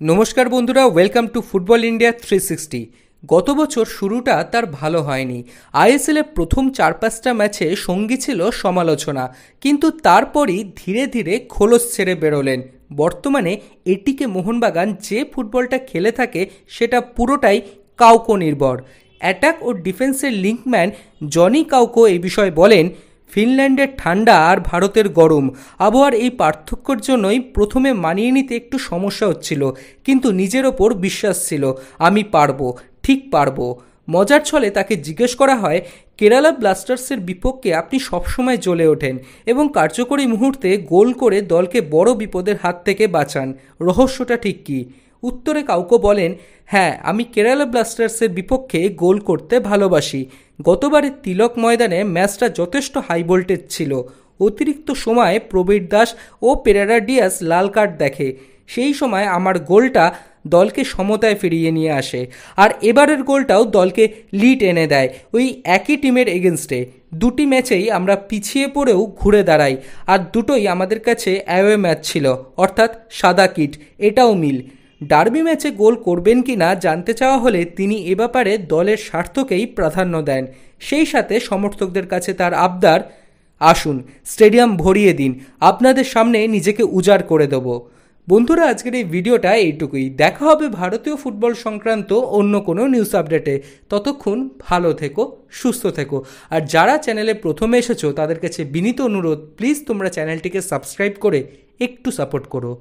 নমস্কার বন্ধুরা welcome to football India three sixty গত বছর শুরুটা তার ভালো হয়নি। আইএসএলে প্রথম চার পাঁচটা ম্যাচে সঙ্গী ছিল সমালোচনা, কিন্তু তারপরই ধীরে ধীরে খোলস ছেড়ে বেরোলেন। বর্তমানে এটিকে মোহনবাগান যে ফুটবলটা খেলে থাকে, সেটা পুরোটাই কাউকো নির্ভর। অ্যাটাক ও ডিফেন্সের লিঙ্কম্যান জনি কাউকো এই বিষয়ে বলেন ফিনল্যান্ডের ঠান্ডা আর ভারতের গরম। আবহাওয়ার এই পার্থক্যর জন্যই প্রথমে মানিয়ে নিতে একটু সমস্যা হচ্ছিল, কিন্তু নিজের ওপর বিশ্বাস ছিল, আমি পারব, ঠিক পারব। মজার ছলে তাকে জিজ্ঞেস করা হয়, কেরালা ব্লাস্টার্সের বিপক্ষে আপনি সবসময় জ্বলে ওঠেন এবং কার্যকরী মুহূর্তে গোল করে দলকে বড় বিপদের হাত থেকে বাঁচান। রহস্যটা ঠিক কী? উত্তরে কাউকে বলেন হ্যাঁ আমি কেরালা ব্লাস্টার্সের বিপক্ষে গোল করতে ভালোবাসি। গতবারের তিলক ময়দানে ম্যাচটা যথেষ্ট হাই ভোল্টেজ ছিল। অতিরিক্ত সময়ে প্রবীর দাস ও পেরারা ডিয়াস লাল কার্ড দেখে। সেই সময় আমার গোলটা দলকে সমতায় ফিরিয়ে নিয়ে আসে। আর এবারের গোলটাও দলকে লিড এনে দেয় ওই একই টিমের এগেনস্টে। দুটি ম্যাচেই আমরা পিছিয়ে পড়েও ঘুরে দাঁড়াই। আর দুটোই আমাদের কাছে অ্যাওয়ে ম্যাচ ছিল, অর্থাৎ সাদা কিট। এটাও মিল। ডার্বি ম্যাচে গোল করবেন কি না জানতে চাওয়া হলে তিনি এ ব্যাপারে দলের স্বার্থকেই প্রাধান্য দেন। সেই সাথে সমর্থকদের কাছে তার আবদার, আসুন, স্টেডিয়াম ভরিয়ে দিন, আপনাদের সামনে নিজেকে উজাড় করে দেব। বন্ধুরা, আজকের এই ভিডিওটা এইটুকুই। দেখা হবে ভারতীয় ফুটবল সংক্রান্ত অন্য কোনো নিউজ আপডেটে ততক্ষণ ভালো থেকো, সুস্থ থেকো। আর যারা চ্যানেলে প্রথমে এসেছ, তাদের কাছে বিনীত অনুরোধ প্লিজ তোমরা চ্যানেলটিকে সাবস্ক্রাইব করে একটু সাপোর্ট করো।